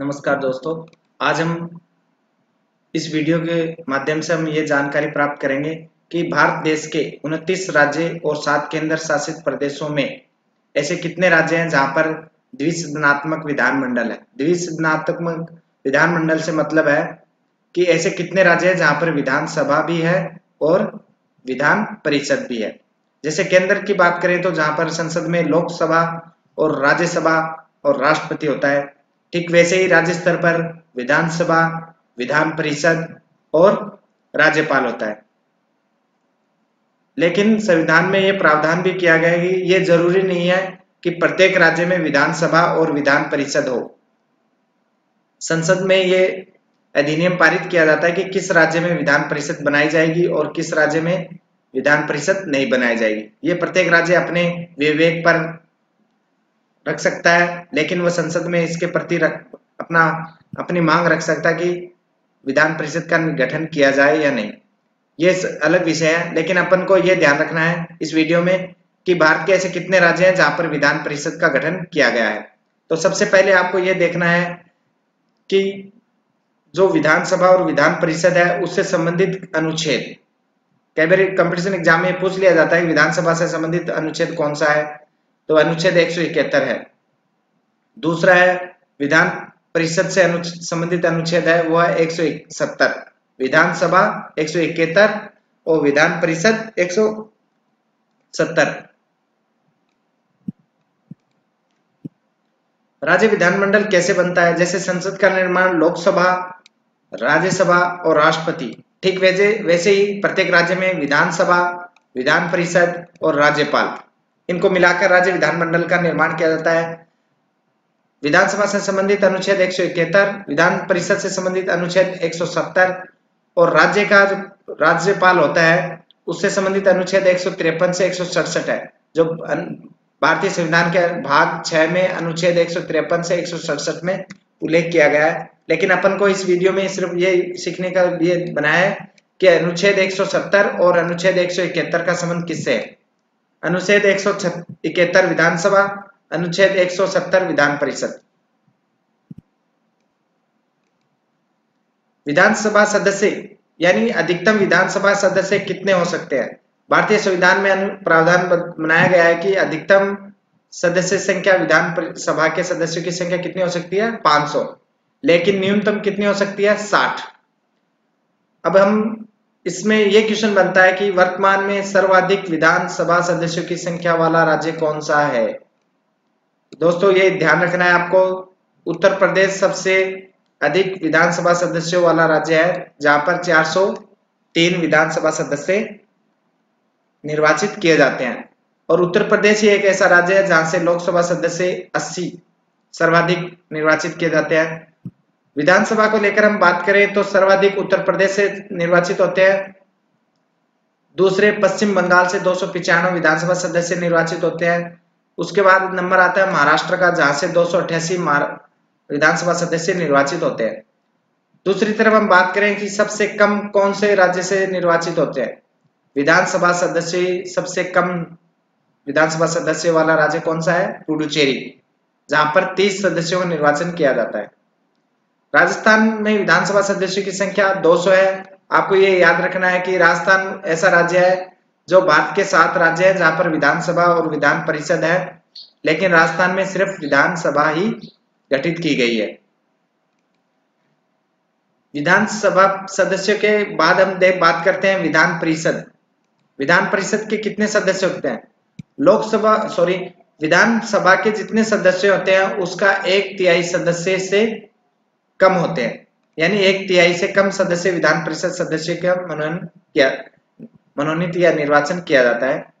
नमस्कार दोस्तों। आज हम इस वीडियो के माध्यम से हम ये जानकारी प्राप्त करेंगे कि भारत देश के 29 राज्य और सात केंद्र शासित प्रदेशों में ऐसे कितने राज्य हैं जहाँ पर द्विसदनात्मक विधानमंडल है? द्विसदनात्मक विधानमंडल से मतलब है कि ऐसे कितने राज्य हैं जहाँ पर विधानसभा भी है और विधान परिषद भी है। जैसे केंद्र की बात करें तो जहाँ पर संसद में लोकसभा और राज्यसभा और राष्ट्रपति होता है ठीक वैसे ही राज्य स्तर पर विधानसभा, विधान परिषद और राज्यपाल होता है। लेकिन संविधान में यह प्रावधान भी किया गया है कि यह ज़रूरी नहीं है कि प्रत्येक राज्य में विधानसभा और विधान परिषद हो। संसद में ये अधिनियम पारित किया जाता है कि किस राज्य में विधान परिषद बनाई जाएगी और किस राज्य में विधान परिषद नहीं बनाई जाएगी। ये प्रत्येक राज्य अपने विवेक पर रख सकता है, लेकिन वह संसद में इसके प्रति अपना, अपनी मांग रख सकता है कि विधान परिषद का गठन किया जाए या नहीं। ये अलग विषय है, लेकिन अपन को यह ध्यान रखना है इस वीडियो में कि भारत के ऐसे कितने राज्य हैं जहाँ पर विधान परिषद का गठन किया गया है। तो सबसे पहले आपको यह देखना है कि जो विधानसभा और विधान परिषद है, उससे संबंधित अनुच्छेद। कई बार कंपटीशन एग्ज़ाम में पूछ लिया जाता है विधानसभा से संबंधित अनुच्छेद कौन सा है तो अनुच्छेद एक सौ इकहत्तर है। दूसरा है विधान परिषद से अनु, संबंधित अनुच्छेद है वो है एक विधानसभा एक सौ इकहत्तर और विधान परिषद एक सौ सत्तर। राज्य विधानमंडल कैसे बनता है? जैसे संसद का निर्माण लोकसभा राज्यसभा और राष्ट्रपति। ठीक वैसे वैसे ही प्रत्येक राज्य में विधानसभा विधान परिषद और राज्यपाल। इनको मिलाकर राज्य विधानमंडल का निर्माण किया जाता है। विधानसभा से संबंधित अनुच्छेद एक सौ इकहत्तर, विधान परिषद से संबंधित अनुच्छेद 170 और राज्य का जो राज्यपाल होता है, उससे संबंधित अनुच्छेद एक सौ तिरपन से एक सौ सड़सठ है, जो भारतीय संविधान के भाग छह में अनुच्छेद एक सौ तिरपन से एक सौ सड़सठ में उल्लेख किया गया है। लेकिन अपन को इस वीडियो में सिर्फ़ ये सीखने का लिए बनाया है कि अनुच्छेद 170 और अनुच्छेद एक सौ इकहत्तर का संबंध किससे है। अनुच्छेद एक सौ इकहत्तर विधानसभा, अनुच्छेद 170 विधान परिषद। विधानसभा सदस्य, यानी अधिकतम विधानसभा सदस्य कितने हो सकते हैं? भारतीय संविधान में प्रावधान बनाया गया है कि अधिकतम सदस्य संख्या, विधान सभा के सदस्यों की संख्या कितनी हो सकती है? 500 लेकिन न्यूनतम कितनी हो सकती है? 60 अब हम इसमें यह क्वेश्चन बनता है कि वर्तमान में सर्वाधिक विधानसभा सदस्यों की संख्या वाला राज्य कौन सा है? दोस्तों, ये ध्यान रखना है आपको, उत्तर प्रदेश सबसे अधिक विधानसभा सदस्यों वाला राज्य है, जहाँ पर 403 विधानसभा सदस्य निर्वाचित किए जाते हैं। और उत्तर प्रदेश ही एक ऐसा राज्य है जहाँ से लोकसभा सदस्य 80 सर्वाधिक निर्वाचित किए जाते हैं। विधानसभा को लेकर हम बात करें तो सर्वाधिक उत्तर प्रदेश से निर्वाचित होते हैं। दूसरे पश्चिम बंगाल से दो सौ विधानसभा सदस्य निर्वाचित होते हैं। उसके बाद नंबर आता है महाराष्ट्र का, जहाँ से दो सौ अठासी विधानसभा सदस्य निर्वाचित होते हैं। दूसरी तरफ़ हम बात करें कि सबसे कम कौन से राज्य से निर्वाचित होते हैं। विधानसभा सदस्य, सबसे कम विधानसभा सदस्य वाला राज्य कौन सा है? पुडुचेरी, जहाँ पर 30 सदस्यों का निर्वाचन किया जाता है। राजस्थान में विधानसभा सदस्यों की संख्या 200 है। आपको ये याद रखना है कि राजस्थान ऐसा राज्य है जो भारत के सात राज्य है, जहाँ पर विधानसभा और विधान परिषद है। लेकिन राजस्थान में सिर्फ़ विधानसभा ही गठित की गई है। विधानसभा सदस्यों के बाद हम देख बात करते हैं विधान परिषद। विधान परिषद के कितने सदस्य होते हैं? लोकसभा सॉरी विधानसभा के जितने सदस्य होते हैं, उसका एक तिहाई सदस्य से कम होते हैं। यानी एक तिहाई से कम सदस्य, विधान परिषद सदस्य का मनोनयन किया मनोनीत या निर्वाचन किया जाता है।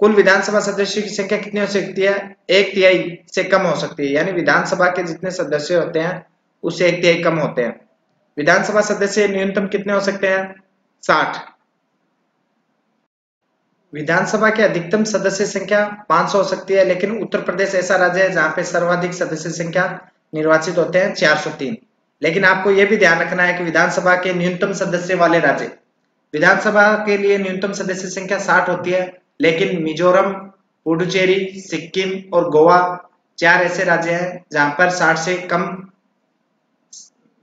कुल विधानसभा सदस्यों की संख्या कितनी हो सकती है? एक तिहाई से कम हो सकती है। यानी विधानसभा के जितने सदस्य होते हैं उससे एक तिहाई कम होते हैं। विधानसभा सदस्य न्यूनतम कितने हो सकते हैं? साठ। विधानसभा के अधिकतम सदस्य संख्या 500 हो सकती है, लेकिन उत्तर प्रदेश ऐसा राज्य है जहाँ पे सर्वाधिक सदस्य संख्या निर्वाचित होते हैं 403 लेकिन आपको यह भी ध्यान रखना है कि विधानसभा के न्यूनतम सदस्य वाले राज्य। विधानसभा के लिए न्यूनतम सदस्य संख्या 60 होती है, लेकिन मिजोरम, पुडुचेरी, सिक्किम और गोवा चार ऐसे राज्य हैं जहाँ पर 60 से कम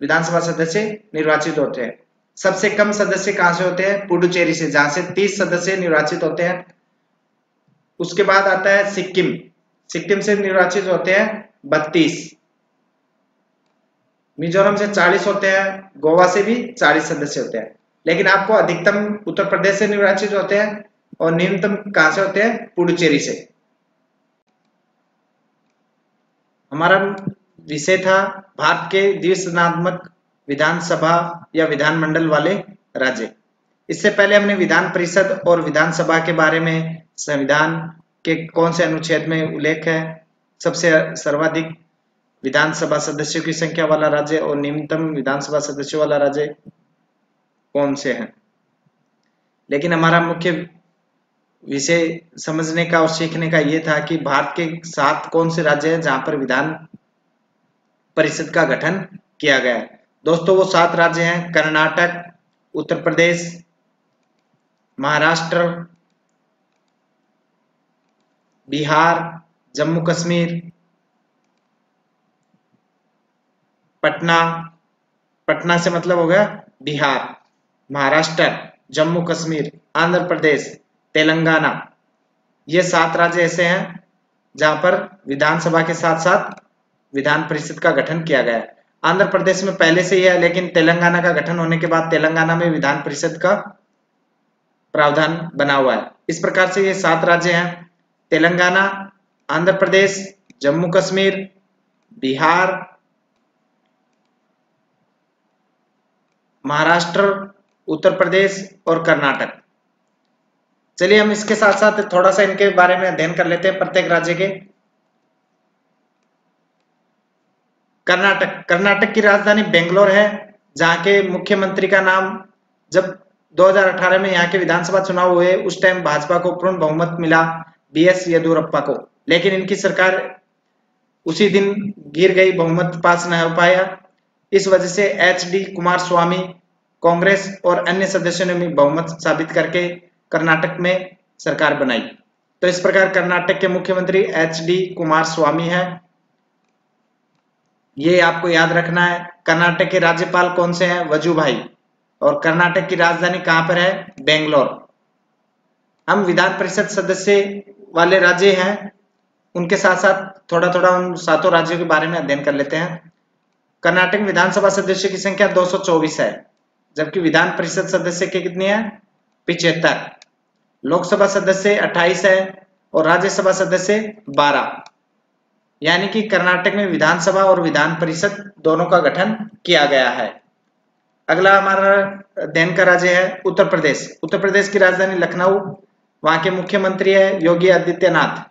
विधानसभा सदस्य निर्वाचित होते हैं। सबसे कम सदस्य कहाँ से होते हैं? पुडुचेरी से, जहाँ से 30 सदस्य निर्वाचित होते हैं। उसके बाद आता है सिक्किम। सिक्किम से निर्वाचित होते हैं बत्तीस। मिजोरम से 40 होते हैं, गोवा से भी 40 सदस्य होते हैं। लेकिन आपको अधिकतम उत्तर प्रदेश से निर्वाचित होते हैं और न्यूनतम कहाँ से होते हैं? पुडुचेरी से। हमारा विषय था भारत के द्विसनात्मक विधानसभा या विधानमंडल वाले राज्य। इससे पहले हमने विधान परिषद और विधानसभा के बारे में संविधान के कौन से अनुच्छेद में उल्लेख है, सबसे सर्वाधिक विधानसभा सदस्यों की संख्या वाला राज्य और न्यूनतम विधानसभा सदस्यों वाला राज्य कौन से हैं? लेकिन हमारा मुख्य विषय समझने का और सीखने का यह था कि भारत के सात कौन से राज्य हैं जहाँ पर विधान परिषद का गठन किया गया है? दोस्तों, वो सात राज्य हैं, कर्नाटक, उत्तर प्रदेश, महाराष्ट्र, बिहार, जम्मू कश्मीर पटना पटना से मतलब हो गया बिहार, महाराष्ट्र, जम्मू कश्मीर, आंध्र प्रदेश, तेलंगाना। ये सात राज्य ऐसे हैं जहाँ पर विधानसभा के साथ साथ विधान परिषद का गठन किया गया। आंध्र प्रदेश में पहले से ही है, लेकिन तेलंगाना का गठन होने के बाद तेलंगाना में विधान परिषद का प्रावधान बना हुआ है। इस प्रकार से ये सात राज्य हैं। तेलंगाना, आंध्र प्रदेश, जम्मू कश्मीर, बिहार महाराष्ट्र, उत्तर प्रदेश और कर्नाटक। चलिए हम इसके साथ साथ थोड़ा सा इनके बारे में अध्ययन कर लेते हैं प्रत्येक राज्य के। कर्नाटक कर्नाटक की राजधानी बेंगलोर है, जहाँ के मुख्यमंत्री का नाम जब 2018 में यहाँ के विधानसभा चुनाव हुए, उस टाइम भाजपा को पूर्ण बहुमत मिला बी एस येदुरप्पा को। लेकिन इनकी सरकार उसी दिन गिर गई, बहुमत पास न हो पाया। इस वजह से एच डी कुमार स्वामी कांग्रेस और अन्य सदस्यों ने भी बहुमत साबित करके कर्नाटक में सरकार बनाई। तो इस प्रकार कर्नाटक के मुख्यमंत्री एच डी कुमार स्वामी है। ये आपको याद रखना है, कर्नाटक के राज्यपाल कौन से हैं? वजूभाई और कर्नाटक की राजधानी कहाँ पर है? बेंगलोर। हम विधान परिषद सदस्य वाले राज्य हैं। उनके साथ साथ थोड़ा थोड़ा उन सातों राज्यों के बारे में अध्ययन कर लेते हैं। कर्नाटक विधानसभा सदस्य की संख्या 224 है, जबकि विधान परिषद सदस्य के कितनी है? पिछहत्तर लोकसभा सदस्य 28 है और राज्यसभा सदस्य 12 यानी कि कर्नाटक में विधानसभा और विधान परिषद दोनों का गठन किया गया है। अगला हमारा अध्ययन का राज्य है उत्तर प्रदेश। उत्तर प्रदेश की राजधानी लखनऊ, वहाँ के मुख्यमंत्री है योगी आदित्यनाथ।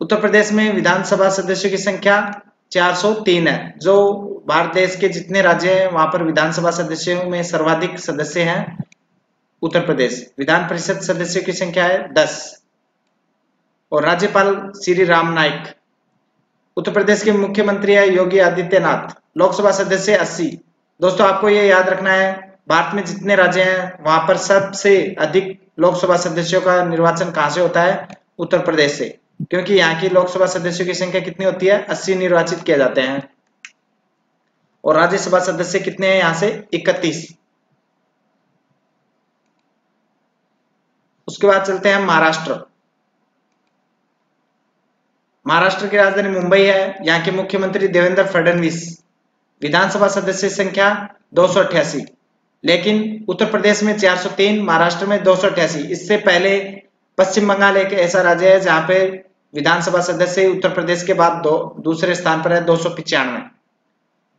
उत्तर प्रदेश में विधानसभा सदस्यों की संख्या 403 है। जो भारत देश के जितने राज्य हैं, वहाँ पर विधानसभा सदस्यों में सर्वाधिक सदस्य हैं उत्तर प्रदेश। विधान परिषद सदस्यों की संख्या है दस। और राज्यपाल श्री राम नाइक उत्तर प्रदेश के मुख्यमंत्री है योगी आदित्यनाथ। लोकसभा सदस्य अस्सी। दोस्तों, आपको ये याद रखना है, भारत में जितने राज्य हैं, वहाँ पर सबसे अधिक लोकसभा सदस्यों का निर्वाचन कहाँ से होता है? उत्तर प्रदेश से। क्योंकि यहाँ की लोकसभा सदस्यों की संख्या कितनी होती है? अस्सी निर्वाचित किए जाते हैं। और राज्यसभा सदस्य कितने हैं यहाँ से? इकतीस। उसके बाद चलते हैं महाराष्ट्र। महाराष्ट्र की राजधानी मुंबई है। यहाँ के मुख्यमंत्री देवेंद्र फडणवीस। विधानसभा सदस्य संख्या दो सौ अठासी लेकिन उत्तर प्रदेश में 403 महाराष्ट्र में दो सौ अठासी इससे पहले पश्चिम बंगाल एक ऐसा राज्य है जहाँ पे विधानसभा सदस्य उत्तर प्रदेश के बाद दो, दूसरे स्थान पर है दो सौ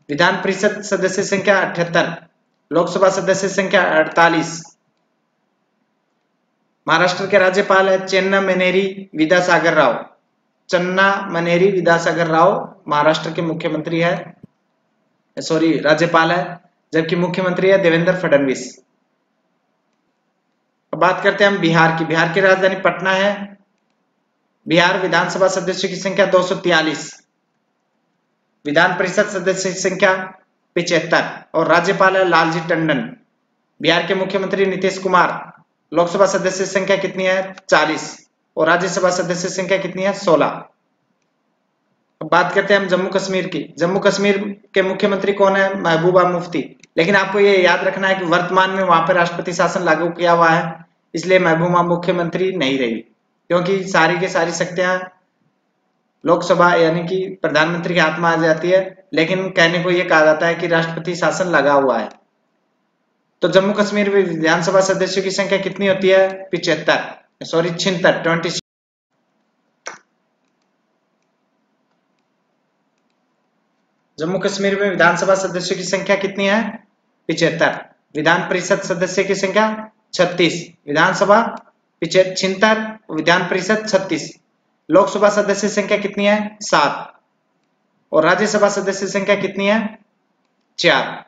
विधान परिषद सदस्य संख्या अठहत्तर, लोकसभा सदस्य संख्या अड़तालीस। महाराष्ट्र के राज्यपाल है चेन्ना मनेरी, विद्यासागर राव। चन्ना मनेरी, विद्यासागर राव महाराष्ट्र के मुख्यमंत्री है। सॉरी, राज्यपाल है, जबकि मुख्यमंत्री है देवेंद्र फडणवीस। अब बात करते हैं हम बिहार की। बिहार की राजधानी पटना है। बिहार विधानसभा सदस्यों की संख्या दो विधान परिषद सदस्य की संख्या पिछहत्तर और राज्यपाल है लालजी टंडन। बिहार के मुख्यमंत्री नीतीश कुमार, लोकसभा सदस्य संख्या कितनी है? 40 और राज्यसभा सदस्य संख्या कितनी है? 16 अब बात करते हैं हम जम्मू कश्मीर की। जम्मू कश्मीर के मुख्यमंत्री कौन है? महबूबा मुफ्ती। लेकिन आपको ये याद रखना है कि वर्तमान में वहाँ पर राष्ट्रपति शासन लागू किया हुआ है, इसलिए महबूबा मुख्यमंत्री नहीं रही। क्योंकि सारी के सारी शक्तियाँ लोकसभा यानी कि प्रधानमंत्री के हाथ में आ जाती है, लेकिन कहने को यह कहा जाता है कि राष्ट्रपति शासन लगा हुआ है। तो जम्मू कश्मीर में विधानसभा सदस्यों की संख्या कितनी होती है? पिछहत्तर सॉरी छिहत्तर, ट्वेंटी जम्मू कश्मीर में विधानसभा सदस्यों की संख्या कितनी है? पिछहत्तर विधान परिषद सदस्य की संख्या छत्तीस। विधानसभा छिहत्तर विधान परिषद छत्तीस। लोकसभा सदस्य संख्या कितनी है? सात। और राज्यसभा सदस्य संख्या कितनी है? चार।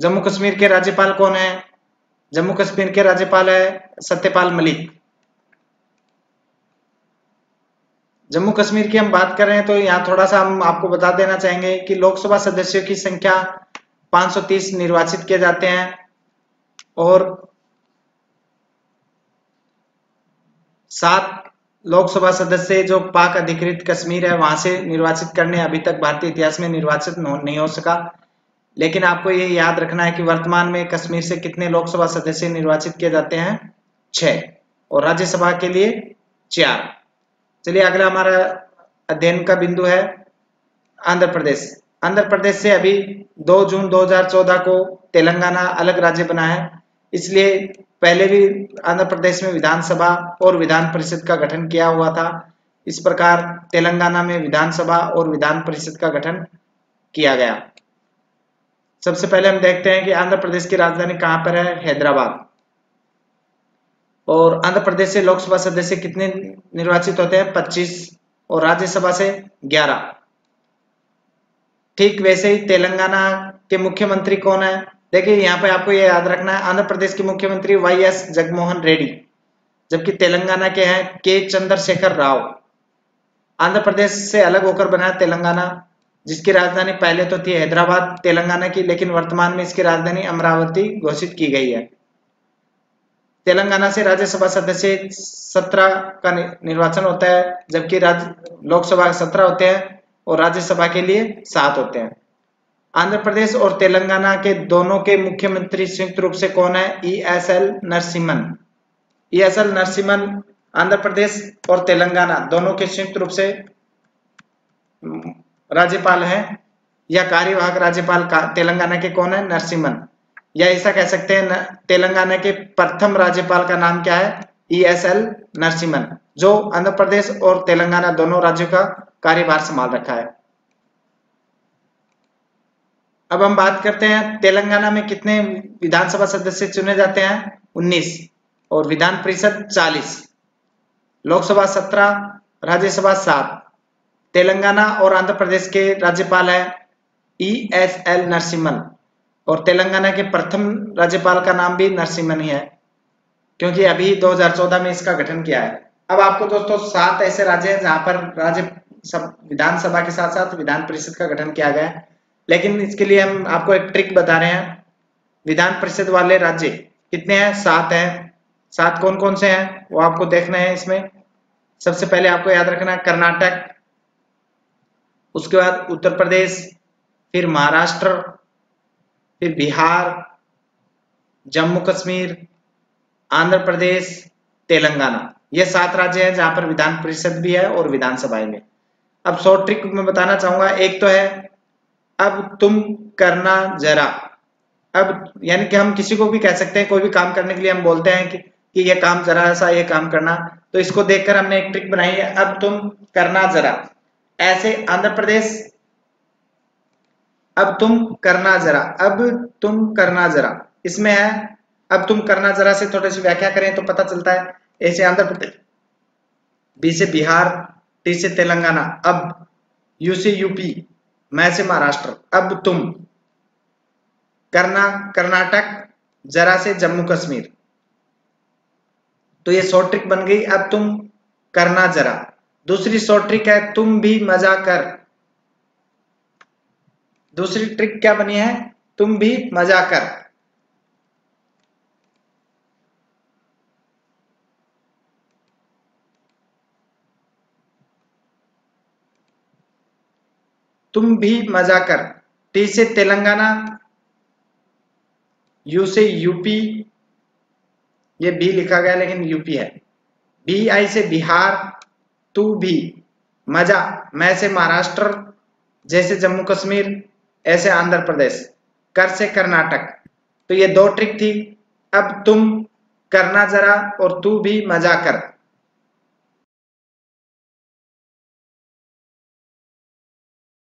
जम्मू कश्मीर के राज्यपाल कौन है? जम्मू कश्मीर के राज्यपाल है सत्यपाल मलिक। जम्मू कश्मीर की हम बात कर रहे हैं तो यहाँ थोड़ा सा हम आपको बता देना चाहेंगे कि लोकसभा सदस्यों की संख्या 530 निर्वाचित किए जाते हैं और सात लोकसभा सदस्य जो पाक अधिकृत कश्मीर है, वहाँ से निर्वाचित करने अभी तक भारतीय इतिहास में निर्वाचित नहीं हो सका। लेकिन आपको ये याद रखना है कि वर्तमान में कश्मीर से कितने लोकसभा सदस्य निर्वाचित किए जाते हैं? छह। और राज्यसभा के लिए चार। चलिए, अगला हमारा अध्ययन का बिंदु है आंध्र प्रदेश। आंध्र प्रदेश से अभी 2 जून 2014 को तेलंगाना अलग राज्य बना है। इसलिए पहले भी आंध्र प्रदेश में विधानसभा और विधान परिषद का गठन किया हुआ था। इस प्रकार तेलंगाना में विधानसभा और विधान परिषद का गठन किया गया। सबसे पहले हम देखते हैं कि आंध्र प्रदेश की राजधानी कहाँ पर है? हैदराबाद। और आंध्र प्रदेश से लोकसभा सदस्य कितने निर्वाचित होते हैं? 25 और राज्यसभा से 11 ठीक वैसे ही तेलंगाना के मुख्यमंत्री कौन है? देखिए, यहाँ पे आपको ये याद रखना है, आंध्र प्रदेश के मुख्यमंत्री वाई एस जगमोहन रेड्डी, जबकि तेलंगाना के हैं के चंद्रशेखर राव। आंध्र प्रदेश से अलग होकर बना तेलंगाना, जिसकी राजधानी पहले तो थी हैदराबाद, तेलंगाना की, लेकिन वर्तमान में इसकी राजधानी अमरावती घोषित की गई है। तेलंगाना से राज्यसभा सदस्य सत्रह का निर्वाचन होता है, जबकि राज्य लोकसभा सत्रह होते हैं और राज्यसभा के लिए सात होते हैं। आंध्र प्रदेश और तेलंगाना के दोनों के मुख्यमंत्री संयुक्त रूप से कौन है? E S L Narasimhan. E S L Narasimhan, Andhra Pradesh और तेलंगाना दोनों के संयुक्त रूप से राज्यपाल हैं या कार्यवाहक राज्यपाल का तेलंगाना के कौन है? नरसिम्हन। या ऐसा कह सकते हैं, तेलंगाना के प्रथम राज्यपाल का नाम क्या है? ई एस एल नरसिम्हन, जो आंध्र प्रदेश और तेलंगाना दोनों राज्यों का कार्यभार संभाल रखा है। अब हम बात करते हैं, तेलंगाना में कितने विधानसभा सदस्य चुने जाते हैं? 19 और विधान परिषद 40 लोकसभा 17 राज्यसभा 7 तेलंगाना और आंध्र प्रदेश के राज्यपाल है ई एस एल नरसिम्हन। और तेलंगाना के प्रथम राज्यपाल का नाम भी नरसिम्हन ही है, क्योंकि अभी 2014 में इसका गठन किया है। अब आपको दोस्तों, सात ऐसे राज्य हैं जहाँ पर राज्य सब, विधानसभा के साथ साथ विधान परिषद का गठन किया गया है। लेकिन इसके लिए हम आपको एक ट्रिक बता रहे हैं। विधान परिषद वाले राज्य कितने हैं? सात हैं। सात कौन कौन से हैं? वो आपको देखना है इसमें। सबसे पहले आपको याद रखना है कर्नाटक, उसके बाद उत्तर प्रदेश, फिर महाराष्ट्र, फिर बिहार, जम्मू कश्मीर, आंध्र प्रदेश, तेलंगाना। ये सात राज्य हैं जहाँ पर विधान परिषद भी है और विधानसभा में अब शॉर्ट ट्रिक में बताना चाहूँगा। एक तो है अब तुम करना जरा। अब यानी कि हम किसी को भी कह सकते हैं कोई भी काम करने के लिए हम बोलते हैं कि, कि ये काम जरा सा ये काम करना। तो इसको देखकर हमने एक ट्रिक बनाई है अब तुम करना जरा। ऐसे आंध्र प्रदेश अब तुम करना जरा। अब तुम करना जरा। इसमें है अब तुम करना जरा से थोड़ी सी व्याख्या करें तो पता चलता है। ऐसे आंध्र प्रदेश बी से बिहार टी से तेलंगाना। अब यू से यूपी मैं से महाराष्ट्र। अब तुम। करना, कर्नाटक, जरा से जम्मू कश्मीर। तो ये शॉर्ट ट्रिक बन गई। अब तुम करना जरा। दूसरी शॉर्ट ट्रिक है, तुम भी मज़ा कर। दूसरी ट्रिक क्या बनी है? तुम भी मज़ा कर। तुम भी मज़ा कर। टी से तेलंगाना, यू से यूपी, ये भी लिखा गया लेकिन यूपी है। बी आई से बिहार, तू भी मज़ा। मैं से महाराष्ट्र जैसे जम्मू कश्मीर ऐसे आंध्र प्रदेश, कर से कर्नाटक। तो ये दो ट्रिक थी। अब तुम करना जरा और तू भी मज़ा कर।